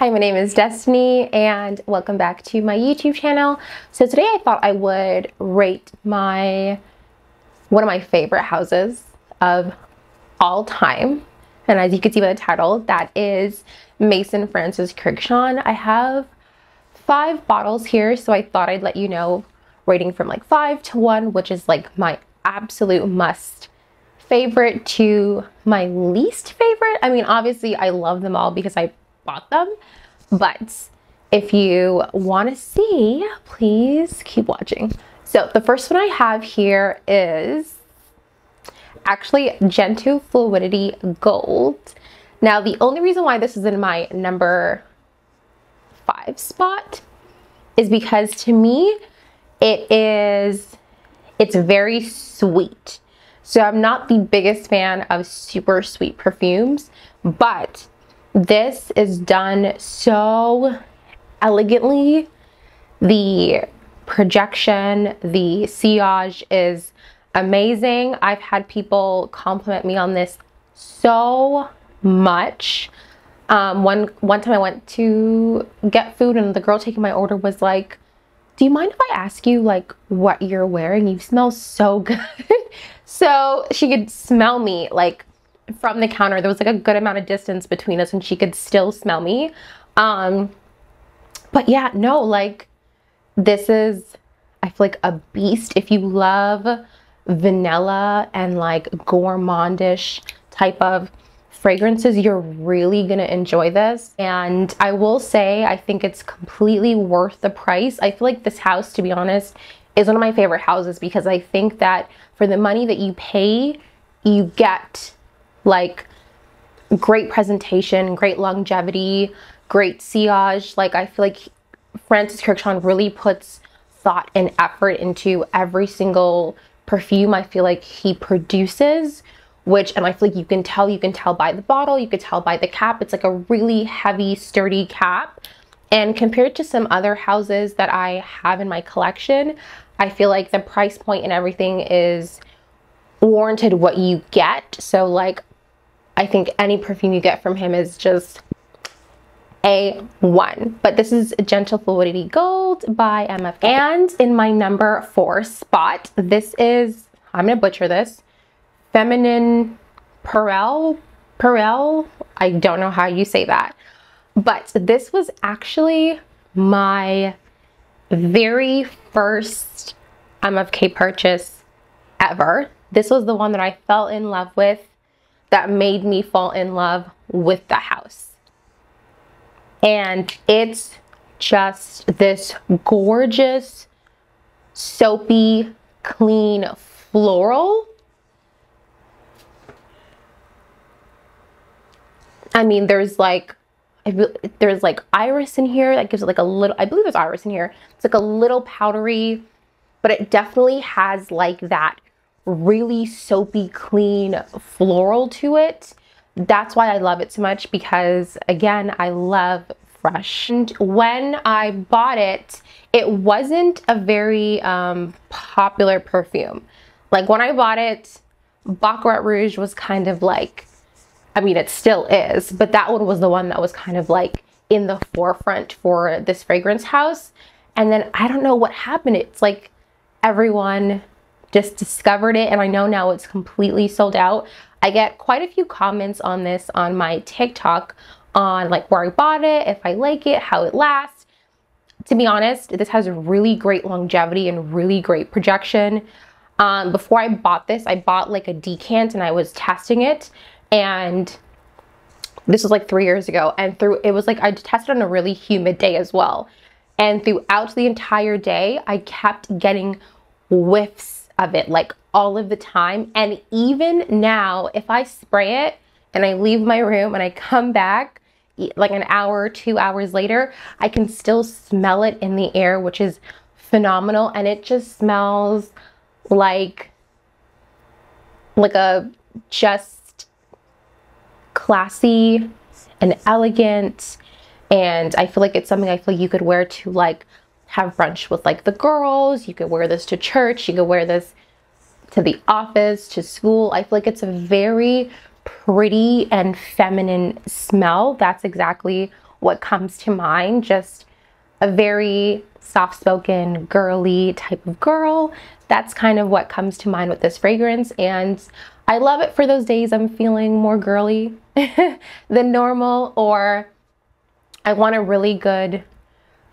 Hi, my name is Destiny and welcome back to my YouTube channel. So today I thought I would rate my one of my favorite houses of all time. And as you can see by the title, that is Maison Francis Kurkdjian. I have five bottles here, so I thought I'd let you know rating from like five to one, which is like my absolute must favorite to my least favorite. I mean, obviously I love them all because I bought them, but if you want to see, please keep watching. So the first one I have here is actually Gentle Fluidity Gold. Now, the only reason why this is in my number five spot is because to me, it is, it's very sweet. So I'm not the biggest fan of super sweet perfumes, but this is done so elegantly. The projection, the sillage is amazing. I've had people compliment me on this so much. Um, one one time I went to get food and the girl taking my order was like, "Do you mind if I ask you like what you're wearing? You smell so good." so she could smell me like from the counter. There was like a good amount of distance between us and she could still smell me. Um, but yeah, no, like this is I feel like a beast. If you love vanilla and like gourmandish type of fragrances, you're really gonna enjoy this. And I will say, I think it's completely worth the price. I feel like this house, to be honest, is one of my favorite houses because I think that for the money that you pay, you get like great presentation, great longevity, great sillage. Like I feel like Francis Kurkdjian really puts thought and effort into every single perfume I feel like he produces which and I feel like you can tell you can tell by the bottle you could tell by the cap. It's like a really heavy sturdy cap. And compared to some other houses that I have in my collection I feel like the price point and everything is warranted what you get. So like I think any perfume you get from him is just a1 but this is gentle fluidity gold by mfk and in my number four spot this is i'm gonna butcher this feminine Perel, Perel. I don't know how you say that. But this was actually my very first MFK purchase ever. This was the one that I fell in love with that made me fall in love with the house. And it's just this gorgeous, soapy, clean floral I mean, there's like, there's like iris in here that gives it like a little, I believe there's iris in here. It's like a little powdery, but it definitely has like that really soapy, clean floral to it. That's why I love it so much because again, I love fresh. And when I bought it, it wasn't a very um, popular perfume. Like when I bought it, Baccarat Rouge was kind of like I mean, it still is, but that one was the one that was kind of like in the forefront for this fragrance house. And then I don't know what happened. It's like everyone just discovered it, and I know now it's completely sold out. I get quite a few comments on this on my TikTok on like where I bought it, if I like it, how it lasts. To be honest, this has really great longevity and really great projection. Um, before I bought this, I bought like a decant and I was testing it and this was like three years ago and through it was like I tested on a really humid day as well and throughout the entire day I kept getting whiffs of it like all of the time and even now if I spray it and I leave my room and I come back like an hour two hours later I can still smell it in the air which is phenomenal and it just smells like like a just classy and elegant. And I feel like it's something I feel like you could wear to like have brunch with like the girls. You could wear this to church. You could wear this to the office, to school. I feel like it's a very pretty and feminine smell. That's exactly what comes to mind. Just a very soft spoken, girly type of girl. That's kind of what comes to mind with this fragrance. And I love it for those days I'm feeling more girly than normal, or I want a really good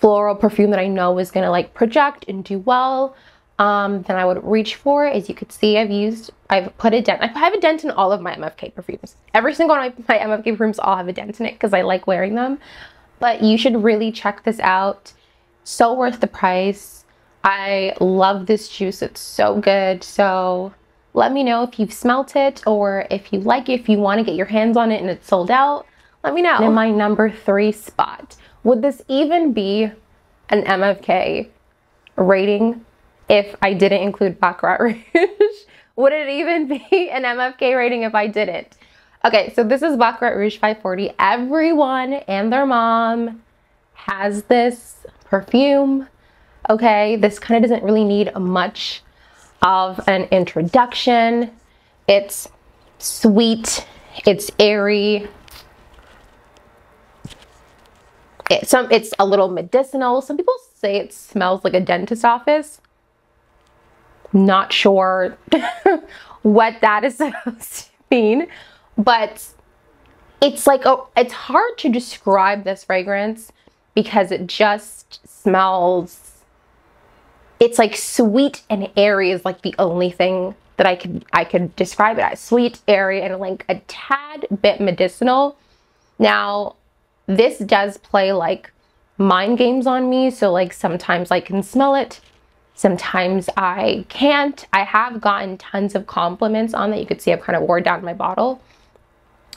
floral perfume that I know is gonna like project and do well. Um, then I would reach for. As you could see, I've used, I've put a dent. I have a dent in all of my MFK perfumes. Every single one of my, MFK perfumes all have a dent in it because I like wearing them. But you should really check this out. So worth the price. I love this juice. It's so good. So let me know if you've smelt it or if you like it, if you want to get your hands on it and it's sold out. Let me know. In my number three spot, would this even be an MFK rating if I didn't include Baccarat Rouge? would it even be an MFK rating if I didn't? Okay, so this is Baccarat Rouge 540. Everyone and their mom has this perfume. Okay, this kind of doesn't really need much of an introduction. It's sweet, it's airy. It, some, it's a little medicinal. Some people say it smells like a dentist office. Not sure what that is supposed to mean, but it's like, oh, it's hard to describe this fragrance because it just smells it's like sweet and airy is like the only thing that I could I could describe it as sweet, airy, and like a tad bit medicinal. Now, this does play like mind games on me. So like sometimes I can smell it, sometimes I can't. I have gotten tons of compliments on that. You could see I've kind of wore down my bottle.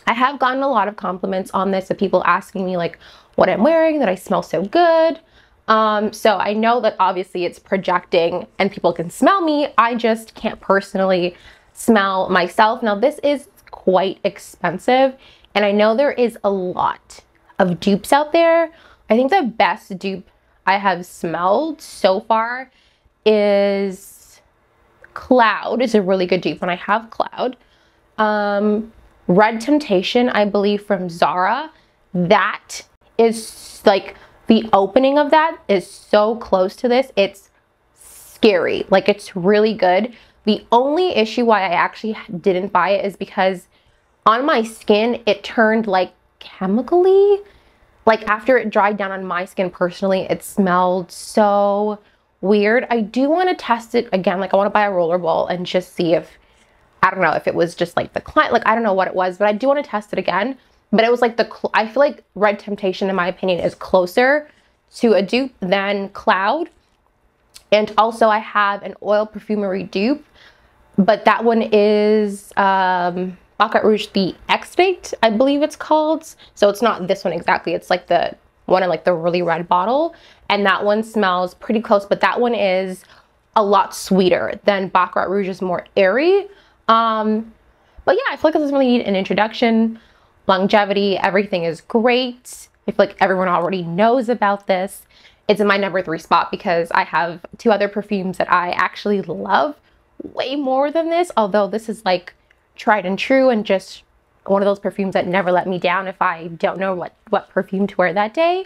I have gotten a lot of compliments on this of people asking me like what I'm wearing, that I smell so good. Um, so I know that obviously it's projecting and people can smell me. I just can't personally smell myself. Now this is quite expensive and I know there is a lot of dupes out there. I think the best dupe I have smelled so far is Cloud is a really good dupe when I have Cloud. Um, Red Temptation, I believe from Zara, that is like the opening of that is so close to this. It's scary. Like it's really good. The only issue why I actually didn't buy it is because on my skin, it turned like chemically. Like after it dried down on my skin personally, it smelled so weird. I do want to test it again. Like I want to buy a rollerball and just see if, I don't know, if it was just like the client, like I don't know what it was, but I do want to test it again but it was like the, I feel like Red Temptation, in my opinion, is closer to a dupe than Cloud. And also I have an oil perfumery dupe, but that one is um, Baccarat Rouge, the Extate, I believe it's called. So it's not this one exactly. It's like the one in like the really red bottle. And that one smells pretty close, but that one is a lot sweeter than Baccarat Rouge is more airy. Um, but yeah, I feel like it doesn't really need an introduction longevity, everything is great. I feel like everyone already knows about this. It's in my number three spot because I have two other perfumes that I actually love way more than this, although this is like tried and true and just one of those perfumes that never let me down if I don't know what, what perfume to wear that day.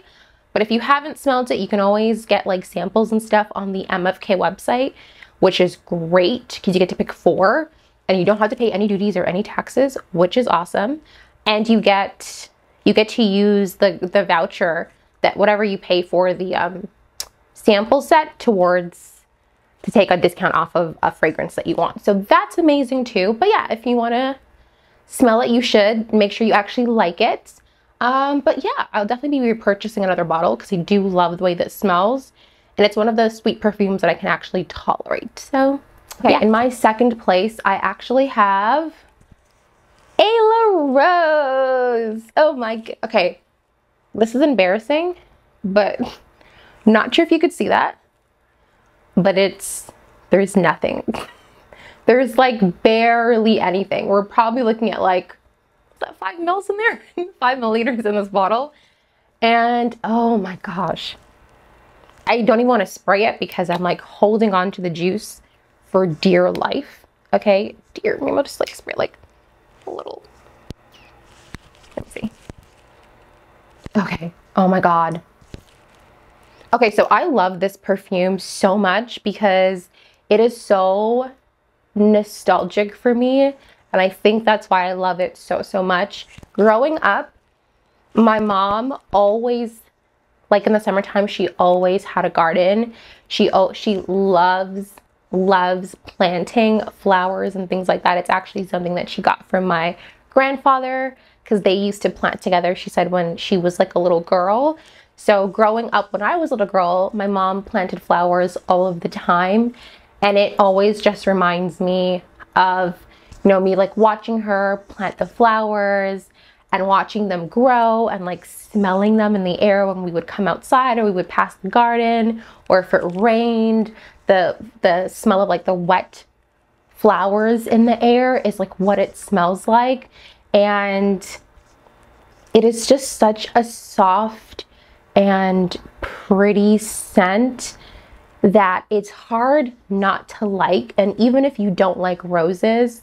But if you haven't smelled it, you can always get like samples and stuff on the MFK website, which is great because you get to pick four and you don't have to pay any duties or any taxes, which is awesome and you get you get to use the the voucher that whatever you pay for the um, sample set towards to take a discount off of a fragrance that you want. So that's amazing too. But yeah, if you want to smell it, you should make sure you actually like it. Um, but yeah, I'll definitely be repurchasing another bottle because I do love the way that smells. And it's one of those sweet perfumes that I can actually tolerate. So, okay, yeah. in my second place, I actually have À la Rose. Oh my god. Okay. This is embarrassing, but not sure if you could see that. But it's there's nothing. there's like barely anything. We're probably looking at like five mils in there? five milliliters in this bottle. And oh my gosh. I don't even want to spray it because I'm like holding on to the juice for dear life. Okay, dear, maybe I'll just like spray like a little. Let's see. Okay. Oh my God. Okay, so I love this perfume so much because it is so nostalgic for me. And I think that's why I love it so, so much. Growing up, my mom always, like in the summertime, she always had a garden. She, oh, she loves, loves planting flowers and things like that. It's actually something that she got from my grandfather because they used to plant together, she said, when she was like a little girl. So growing up when I was a little girl, my mom planted flowers all of the time. And it always just reminds me of, you know, me like watching her plant the flowers and watching them grow and like smelling them in the air when we would come outside or we would pass the garden or if it rained, the the smell of like the wet flowers in the air is like what it smells like. And it is just such a soft and pretty scent that it's hard not to like. And even if you don't like roses,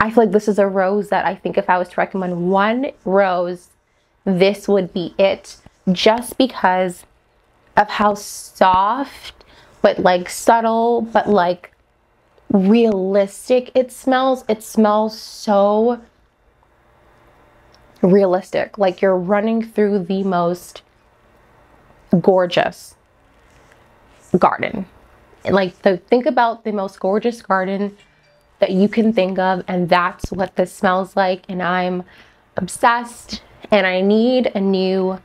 I feel like this is a rose that I think if I was to recommend one rose, this would be it just because of how soft but like subtle but like realistic it smells. It smells so realistic. Like you're running through the most gorgeous garden. Like so think about the most gorgeous garden that you can think of and that's what this smells like and I'm obsessed and I need a new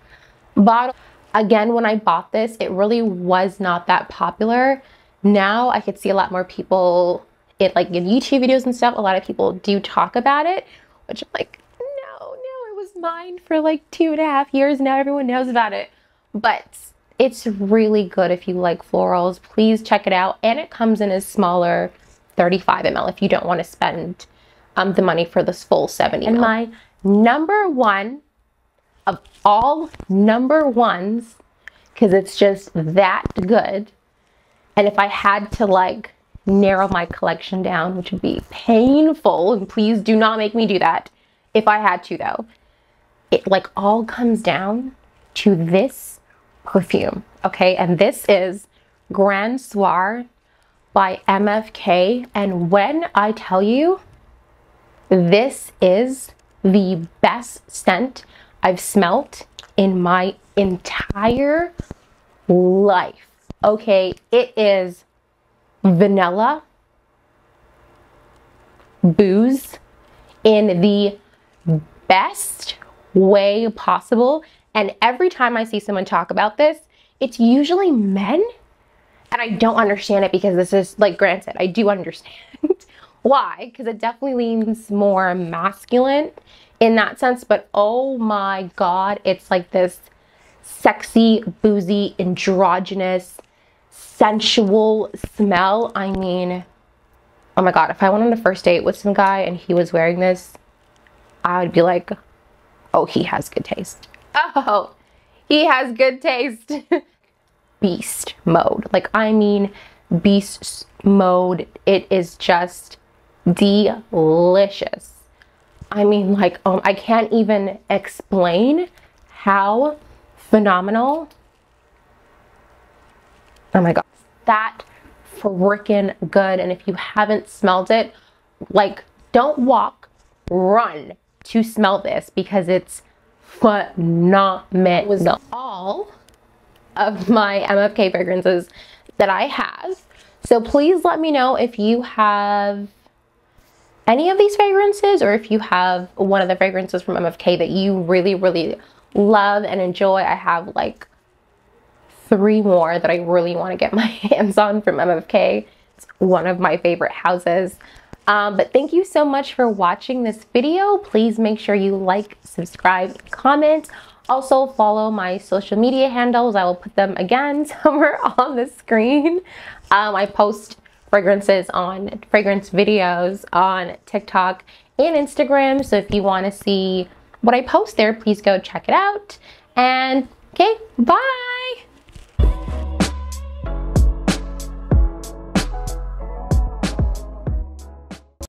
bottle. Again, when I bought this, it really was not that popular. Now I could see a lot more people it like in YouTube videos and stuff, a lot of people do talk about it, which I'm like, no, no, it was mine for like two and a half years. Now everyone knows about it. But it's really good if you like florals. Please check it out. And it comes in a smaller 35 ml if you don't want to spend um, the money for this full 70 And my number one of all number ones, because it's just that good. And if I had to like narrow my collection down, which would be painful, and please do not make me do that if I had to though, it like all comes down to this perfume, okay? And this is Grand Soir by MFK. And when I tell you, this is the best scent I've smelt in my entire life. Okay, it is vanilla booze in the best way possible. And every time I see someone talk about this, it's usually men. And I don't understand it because this is, like, granted, I do understand why, because it definitely leans more masculine in that sense. But oh my God, it's like this sexy, boozy, androgynous, sensual smell. I mean, oh my God, if I went on a first date with some guy and he was wearing this, I would be like, oh, he has good taste. Oh, he has good taste. beast mode. Like, I mean, beast mode. It is just delicious. I mean, like, um, I can't even explain how phenomenal. Oh my God. That freaking good. And if you haven't smelled it, like, don't walk, run to smell this because it's phenomenal. Was all of my MFK fragrances that I have. So please let me know if you have any of these fragrances or if you have one of the fragrances from MFK that you really, really love and enjoy. I have like three more that I really want to get my hands on from MFK. It's one of my favorite houses. Um, but thank you so much for watching this video. Please make sure you like, subscribe, comment. Also follow my social media handles. I will put them again somewhere on the screen. Um, I post fragrances on fragrance videos on TikTok and Instagram. So if you want to see what I post there, please go check it out. And okay, bye.